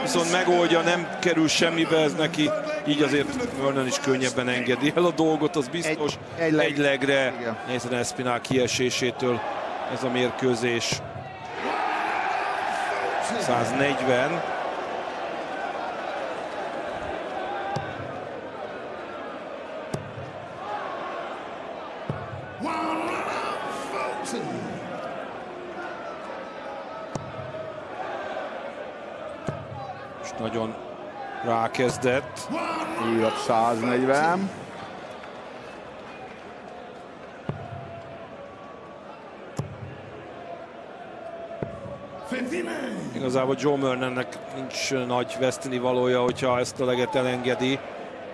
[SPEAKER 5] Viszont megoldja, nem kerül semmibe ez neki, így azért Mörnen is könnyebben engedi el a dolgot, az biztos.
[SPEAKER 4] Egy- egy leg-
[SPEAKER 5] egy legre. Nathan Espinal kiesésétől ez a mérkőzés. 140. rákezdett.
[SPEAKER 4] Újabb 140.
[SPEAKER 3] Fifty-nine.
[SPEAKER 5] Igazából Joe Murnennek nincs nagy veszteni valója, hogyha ezt a leget elengedi,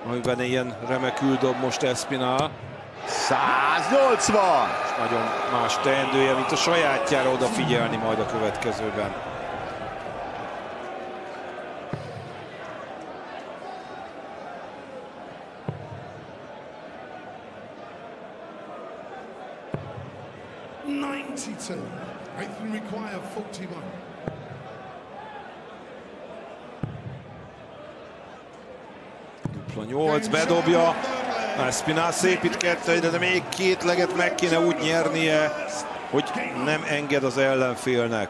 [SPEAKER 5] amiben ilyen remekül dob most Espinal.
[SPEAKER 4] 180!
[SPEAKER 5] És nagyon más teendője, mint a sajátjára odafigyelni majd a következőben.
[SPEAKER 3] Ninety-two. Nathan require forty-one.
[SPEAKER 5] Dupla 8, bedobja. Espinal szépítkedte, de még két leget meg kéne úgy nyernie, hogy nem enged az ellenfélnek.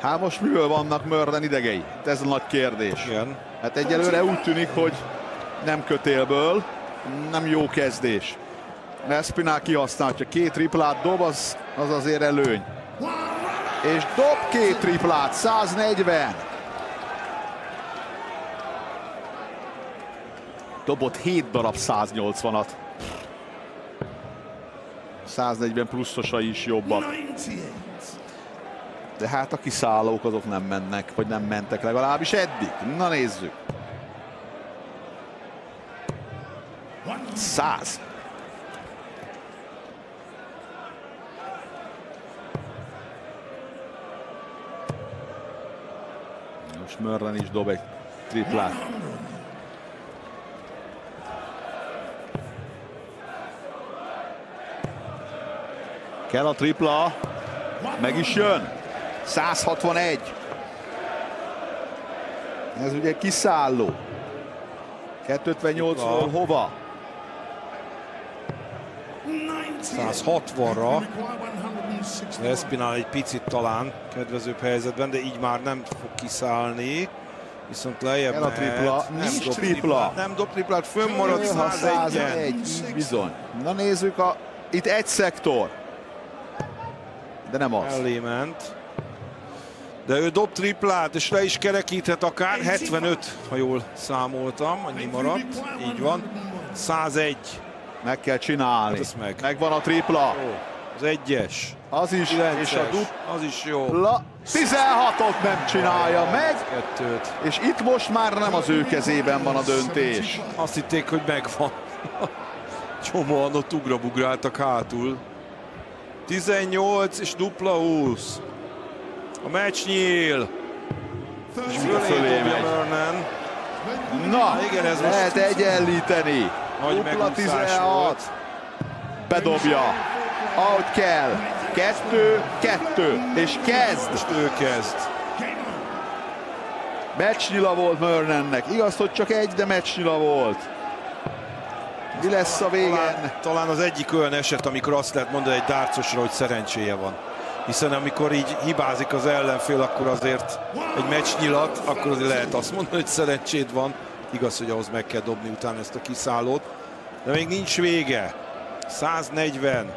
[SPEAKER 4] Hát most miből vannak Mörden idegei? Ez a nagy kérdés.
[SPEAKER 5] Igen.
[SPEAKER 4] Hát egyelőre úgy tűnik, hogy nem kötélből, nem jó kezdés. Espinál kihasználja, két triplát dob, az, az azért előny. És dob két triplát, 140. Dobott 7 darab 180-at. 140 pluszosai is.
[SPEAKER 3] Ninety-eight.
[SPEAKER 4] De hát a kiszállók azok nem mennek, vagy nem mentek legalábbis eddig. Na nézzük. 100. Most Mörren is dob egy triplát. Kell a tripla. Meg is jön. 161. Ez ugye kiszálló. 258-ról hova?
[SPEAKER 5] 160-ra.
[SPEAKER 3] Require one hundred and sixty-one.
[SPEAKER 5] Espinal egy picit talán kedvezőbb helyzetben, de így már nem fog kiszállni. Viszont lejjebb
[SPEAKER 4] El a tripla.
[SPEAKER 5] Nem
[SPEAKER 4] Nincs
[SPEAKER 5] dob
[SPEAKER 4] tripla.
[SPEAKER 5] triplát. Nem dob triplát, fönnmarad
[SPEAKER 4] Ha
[SPEAKER 5] 101
[SPEAKER 4] 101, így bizony. Na nézzük, a, itt egy szektor. De nem az.
[SPEAKER 5] Mellé ment. De ő dob triplát, és le is kerekíthet akár 75, ha jól számoltam, annyi maradt. Így van. 101.
[SPEAKER 4] Meg kell csinálni.
[SPEAKER 5] Hát meg.
[SPEAKER 4] Megvan a tripla.
[SPEAKER 5] Jó. Az egyes.
[SPEAKER 4] Az is, és
[SPEAKER 5] 9-es.
[SPEAKER 4] a
[SPEAKER 5] Az is jó.
[SPEAKER 4] dupla. 16-ot nem csinálja meg.
[SPEAKER 5] Kettőt.
[SPEAKER 4] És itt most már nem az ő kezében van a döntés.
[SPEAKER 5] Azt hitték, hogy megvan. Csomóan ott ugrabugráltak hátul. 18 és dupla 20. A meccs nyíl. És
[SPEAKER 4] Fölé megy.
[SPEAKER 5] Mörnen.
[SPEAKER 4] Na,
[SPEAKER 5] igen, ez most-
[SPEAKER 4] lehet egyenlíteni.
[SPEAKER 5] Nagy
[SPEAKER 4] Dupla
[SPEAKER 5] megúszás
[SPEAKER 4] 16.
[SPEAKER 5] volt.
[SPEAKER 4] Bedobja. Ahogy kell. Kettő, kettő. És kezd.
[SPEAKER 5] Most ő kezd.
[SPEAKER 4] Meccsnyila volt Mörnennek. Igaz, hogy csak egy, de meccsnyila volt. Mi lesz a végén?
[SPEAKER 5] Talán, talán az egyik olyan eset, amikor azt lehet mondani egy dárcosra, hogy szerencséje van. Hiszen amikor így hibázik az ellenfél, akkor azért egy meccsnyilat, akkor azért lehet azt mondani, hogy szerencséd van. Igaz, hogy ahhoz meg kell dobni utána ezt a kiszállót. De még nincs vége. 140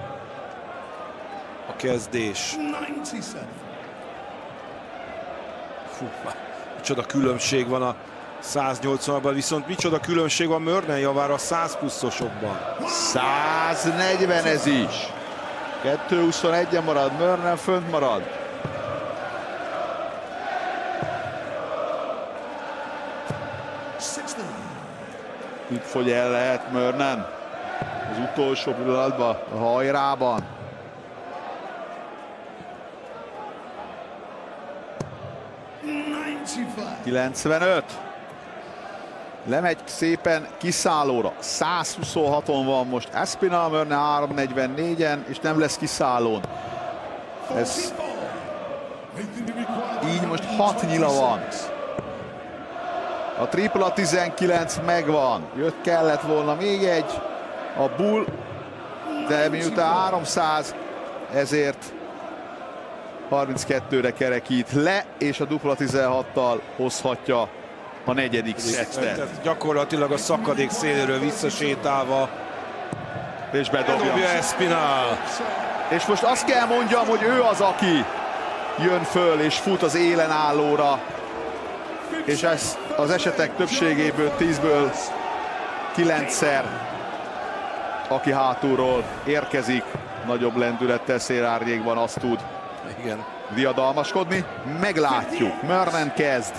[SPEAKER 5] a kezdés. Fú, már micsoda különbség van a 180-ban, viszont micsoda különbség van Mörnen javára a 100 pluszosokban.
[SPEAKER 4] 140 ez is. 2-21-en marad, Mörnen fönt marad. Itt fogy el lehet Mörnen. Az utolsó pillanatban, a hajrában.
[SPEAKER 3] Ninety-five.
[SPEAKER 4] 95. Lemegy szépen kiszállóra. 126-on van most Espinal Mörne 344-en, és nem lesz kiszállón. Ez így most 6 nyila van. A tripla 19 megvan. Jött kellett volna még egy. A bull, de miután 300, ezért 32-re kerekít le, és a dupla 16-tal hozhatja a negyedik szettet.
[SPEAKER 5] Gyakorlatilag a szakadék széléről visszasétálva
[SPEAKER 4] És bedobja.
[SPEAKER 5] bedobja Espinal.
[SPEAKER 4] És most azt kell mondjam, hogy ő az, aki jön föl és fut az élen állóra. És ez az esetek többségéből, 10-ből 9-szer, aki hátulról érkezik, nagyobb lendülettel szélárnyékban azt tud
[SPEAKER 5] Igen.
[SPEAKER 4] diadalmaskodni. Meglátjuk. Mörnen kezd.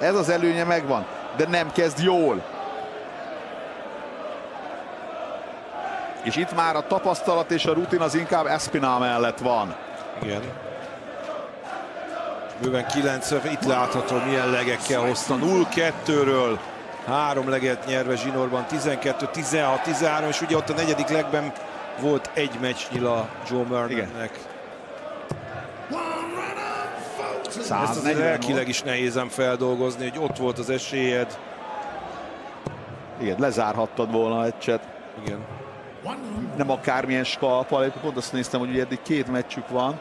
[SPEAKER 4] Ez az előnye megvan, de nem kezd jól. És itt már a tapasztalat és a rutin az inkább Espinal mellett van.
[SPEAKER 5] Igen. Bőven 90, itt látható milyen legekkel hozta. 0-2-ről három leget nyerve zsinórban, 12, 16, 13, és ugye ott a negyedik legben volt egy meccsnyila Joe Murnennek. Ezt azért
[SPEAKER 4] 140
[SPEAKER 5] lelkileg is nehézem feldolgozni, hogy ott volt az esélyed.
[SPEAKER 4] Igen, lezárhattad volna a meccset.
[SPEAKER 5] Igen.
[SPEAKER 4] Nem akármilyen skalpal, pont azt néztem, hogy ugye eddig két meccsük van.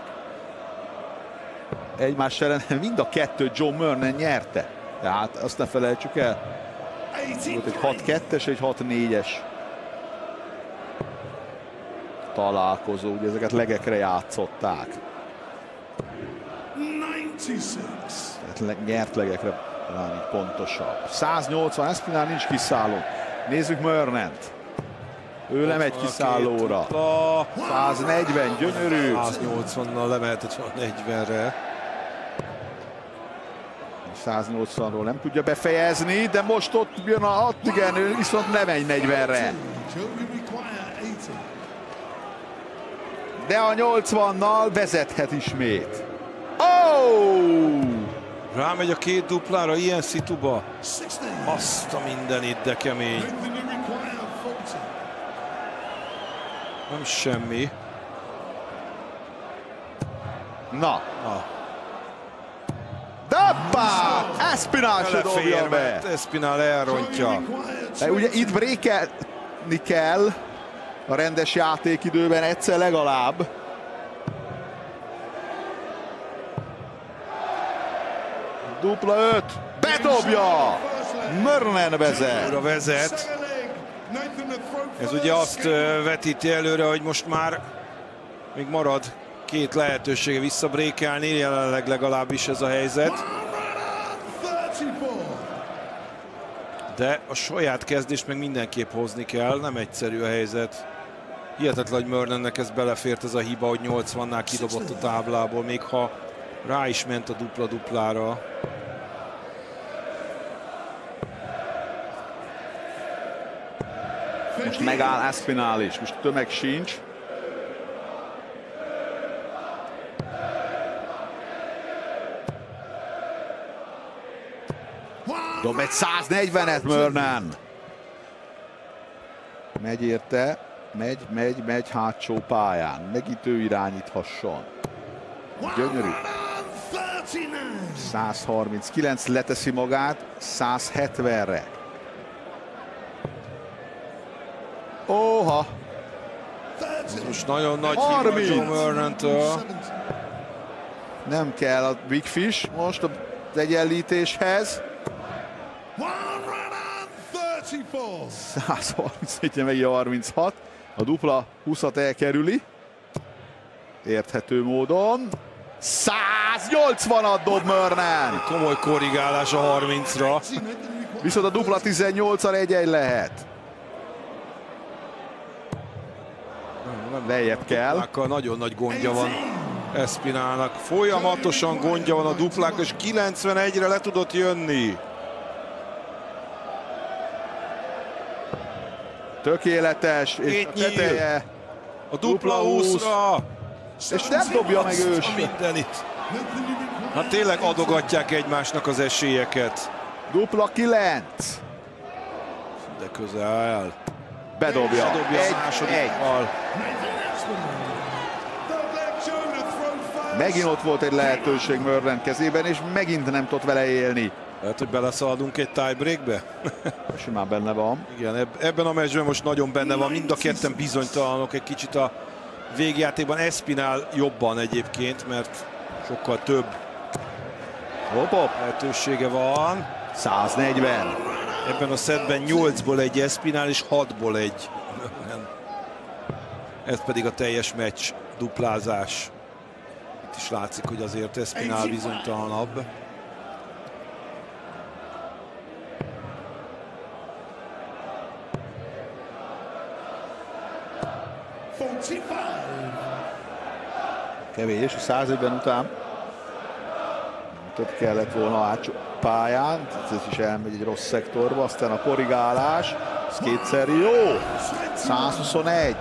[SPEAKER 4] Egymás ellen mind a kettő John Murnen nyerte. Tehát azt ne felejtsük el. Volt egy 6-2-es, egy 6-4-es találkozó, ugye ezeket legekre játszották.
[SPEAKER 3] 96.
[SPEAKER 4] Tehát nyert legekre talán pontosabb. 180, Espinal nincs kiszálló. Nézzük Mörnent. Ő lemegy kiszállóra.
[SPEAKER 5] A
[SPEAKER 4] 140, gyönyörű.
[SPEAKER 5] 180-nal lemehetett volna 40-re.
[SPEAKER 4] 180-ról nem tudja befejezni, de most ott jön a ott, igen, ő viszont nem egy 40-re.
[SPEAKER 3] Joe, you require 80.
[SPEAKER 4] De a 80-nal vezethet ismét. Oh!
[SPEAKER 5] Rámegy a két duplára ilyen szituba.
[SPEAKER 3] 16.
[SPEAKER 5] Azt a mindenit, de kemény.
[SPEAKER 3] Nathan, you require 40.
[SPEAKER 5] Nem semmi.
[SPEAKER 4] Na,
[SPEAKER 5] Na,
[SPEAKER 4] Dappá! Espinal se dobja be.
[SPEAKER 3] Joe,
[SPEAKER 5] elrontja.
[SPEAKER 4] De ugye itt brékelni kell a rendes játékidőben egyszer legalább. Dupla öt, bedobja! Mörnen vezet.
[SPEAKER 5] Újra vezet. Ez ugye azt vetíti előre, hogy most már még marad két lehetősége visszabrékelni, jelenleg legalábbis ez a helyzet.
[SPEAKER 3] 34.
[SPEAKER 5] De a saját kezdést meg mindenképp hozni kell, nem egyszerű a helyzet. Hihetetlen, hogy Mörnennek ez belefért ez a hiba, hogy 80-nál kidobott a táblából, még ha rá is ment a dupla-duplára.
[SPEAKER 4] Most megáll Espinal is, most tömeg sincs. Dob egy 140-et Mörnen. Megy érte, megy, megy, megy hátsó pályán. Megint irányíthasson. Gyönyörű.
[SPEAKER 3] 139.
[SPEAKER 4] 139 leteszi magát 170-re. Óha!
[SPEAKER 5] Ez most nagyon nagy hiba
[SPEAKER 4] 30.
[SPEAKER 5] Joe Murnentől.
[SPEAKER 4] Nem kell a Big Fish most az egyenlítéshez.
[SPEAKER 3] 134.
[SPEAKER 4] 134 meg 36. A dupla 20-at elkerüli. Érthető módon. 180-at dob Mörnen.
[SPEAKER 5] Komoly korrigálás a 30-ra.
[SPEAKER 4] Viszont a dupla 18-al egy-egy lehet. Lejjebb kell.
[SPEAKER 5] Duplákkal nagyon nagy gondja van Espinálnak. Folyamatosan gondja van a duplák, és 91-re le tudott jönni.
[SPEAKER 4] Tökéletes, és
[SPEAKER 5] Két
[SPEAKER 4] a teteje,
[SPEAKER 5] A dupla
[SPEAKER 4] Dupla húsz.
[SPEAKER 5] 20-ra!
[SPEAKER 4] és nem dobja meg ős.
[SPEAKER 5] A mindenit. Hát tényleg adogatják egymásnak az esélyeket.
[SPEAKER 4] Dupla 9.
[SPEAKER 5] De közel.
[SPEAKER 4] Bedobja.
[SPEAKER 5] Bedobja a
[SPEAKER 4] Egy,
[SPEAKER 5] második
[SPEAKER 4] egy.
[SPEAKER 3] fast.
[SPEAKER 4] Megint ott volt egy lehetőség Mörren kezében, és megint nem tudott vele élni.
[SPEAKER 5] Lehet, hogy beleszaladunk egy tiebreakbe?
[SPEAKER 4] Simán benne van.
[SPEAKER 5] Igen, eb- ebben a meccsben most nagyon benne van. Mind a ketten bizonytalanok egy kicsit a végjátékban. Espinál jobban egyébként, mert sokkal több
[SPEAKER 4] Hop, hop.
[SPEAKER 5] lehetősége van.
[SPEAKER 4] 140.
[SPEAKER 5] Ebben a szedben 8-ból egy Espinál és 6-ból egy. Ez pedig a teljes meccs duplázás. Itt is látszik, hogy azért Espinál bizonytalanabb.
[SPEAKER 4] Kevés, 150 után. Több kellett volna át pályán, ez is elmegy egy rossz szektorba, aztán a korrigálás, ez kétszer jó. 121.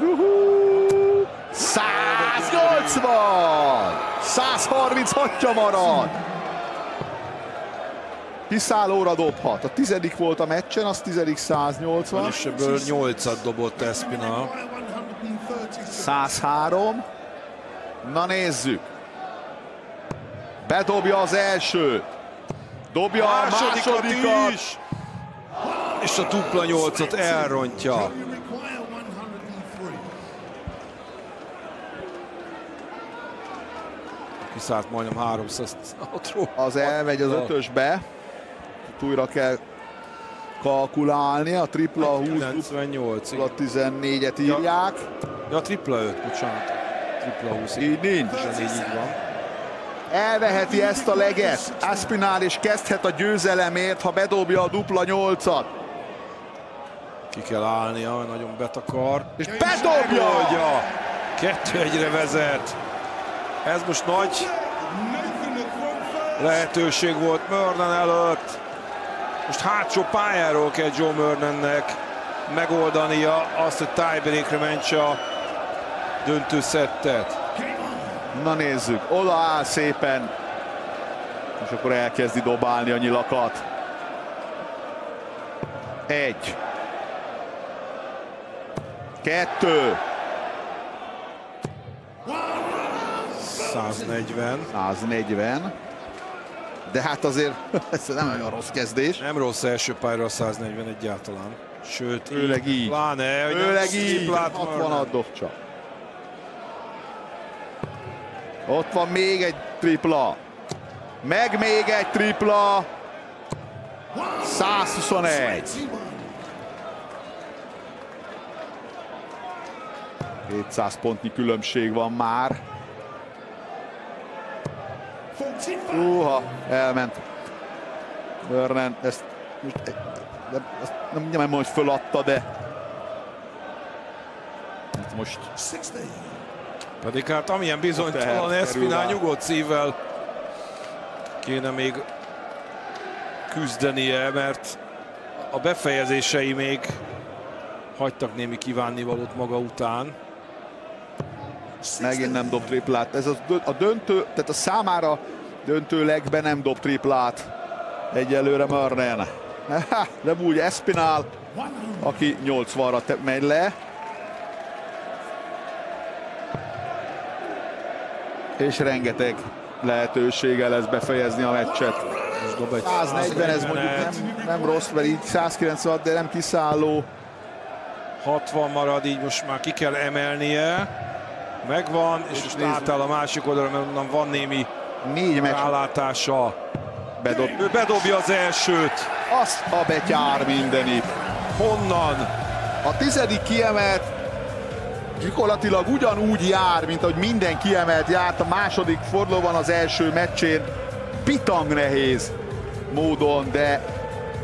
[SPEAKER 4] Juhú! 180! 136-ja marad! Kiszállóra dobhat. A tizedik volt a meccsen, az tizedik 180.
[SPEAKER 5] És ebből 8-at dobott Espinal.
[SPEAKER 4] 103. Na nézzük. Bedobja az első. Dobja a
[SPEAKER 5] Másodikat
[SPEAKER 4] másodikat.
[SPEAKER 5] is! És a dupla 8-at elrontja.
[SPEAKER 3] You require 103.
[SPEAKER 5] Kiszállt majdnem 300 ról
[SPEAKER 4] Az elmegy az ötösbe. Itt újra kell kalkulálni. A tripla 20
[SPEAKER 5] 98.
[SPEAKER 4] dupla
[SPEAKER 5] igen.
[SPEAKER 4] 14-et írják.
[SPEAKER 5] Ja, tripla 5, bocsánat. Tripla 20.
[SPEAKER 4] Így nincs.
[SPEAKER 5] Ez így, így van.
[SPEAKER 4] Elveheti ezt a leget. Aspinál és kezdhet a győzelemért, ha bedobja a dupla 8-at.
[SPEAKER 5] Ki kell állnia, nagyon betakar.
[SPEAKER 4] És bedobja!
[SPEAKER 5] Megoldja! Kettő egyre vezet. Ez most nagy lehetőség volt Mörnen előtt. Most hátsó pályáról kell Joe Mörnennek megoldania azt, hogy tiebreakre mentse a döntő szettet.
[SPEAKER 4] Na nézzük, oda áll szépen, és akkor elkezdi dobálni a nyilakat. Egy. Kettő.
[SPEAKER 5] 140.
[SPEAKER 4] 140. De hát azért ez nem olyan rossz kezdés.
[SPEAKER 5] Nem rossz első pályára a 140 egyáltalán. Sőt,
[SPEAKER 4] Főleg így.
[SPEAKER 5] Pláne, hogy nem
[SPEAKER 4] Főleg így,
[SPEAKER 5] triplát
[SPEAKER 4] 60
[SPEAKER 5] Mörnen.
[SPEAKER 4] at dob csak. Ott van még egy tripla. Meg még egy tripla. 121. 200 pontnyi különbség van már.
[SPEAKER 3] 45.
[SPEAKER 4] Uha, elment. Börnen, ezt most nem, azt nem, nem mondom, hogy föladta, de Hát most
[SPEAKER 3] 60.
[SPEAKER 5] Pedig hát amilyen bizonytalan
[SPEAKER 4] rá.
[SPEAKER 5] nyugodt szívvel kéne még küzdenie, mert a befejezései még hagytak némi kívánnivalót maga után.
[SPEAKER 4] Megint nem dob triplát. Ez a, a döntő, tehát a számára döntőlegben nem dob triplát. Egyelőre Mörnen. Nem úgy Espinál, aki 80-ra te- megy le. És rengeteg lehetősége lesz befejezni a meccset.
[SPEAKER 5] Most dob egy
[SPEAKER 4] 140 ez mondjuk nem, nem rossz, mert így 196, de nem kiszálló.
[SPEAKER 5] 60 marad, így most már ki kell emelnie. Megvan, és most átáll a másik oldalra, mert onnan van némi
[SPEAKER 4] Négy meccs
[SPEAKER 5] rálátása.
[SPEAKER 4] bedob.
[SPEAKER 5] Ő bedobja az elsőt.
[SPEAKER 4] Azt a betyár mindenit.
[SPEAKER 5] Honnan?
[SPEAKER 4] A tizedik kiemelt gyakorlatilag ugyanúgy jár, mint ahogy minden kiemelt járt a második fordulóban az első meccsén. Pitang nehéz módon, de,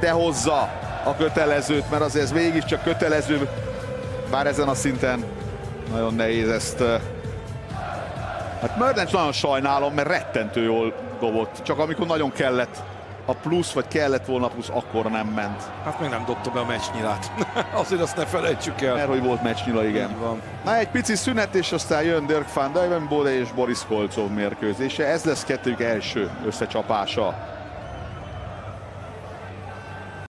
[SPEAKER 4] de hozza a kötelezőt, mert azért ez végig csak kötelező, bár ezen a szinten nagyon nehéz ezt ö, Hát Mördenc nagyon sajnálom, mert rettentő jól dobott. Csak amikor nagyon kellett a plusz, vagy kellett volna plusz, akkor nem ment.
[SPEAKER 5] Hát még nem dobta be a meccsnyilát. Azért azt ne felejtsük el.
[SPEAKER 4] Mert hogy volt meccsnyila, igen.
[SPEAKER 5] Így van.
[SPEAKER 4] Na egy pici szünet, és aztán jön Dirk van Dijvenbode és Boris Kolcov mérkőzése. Ez lesz kettőjük első összecsapása.